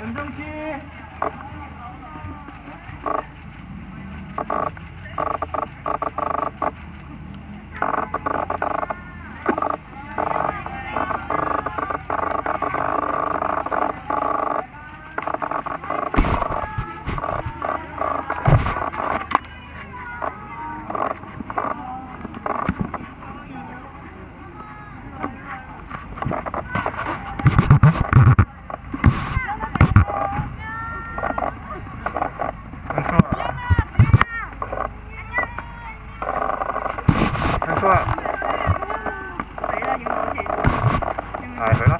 연정 씨. 你咋这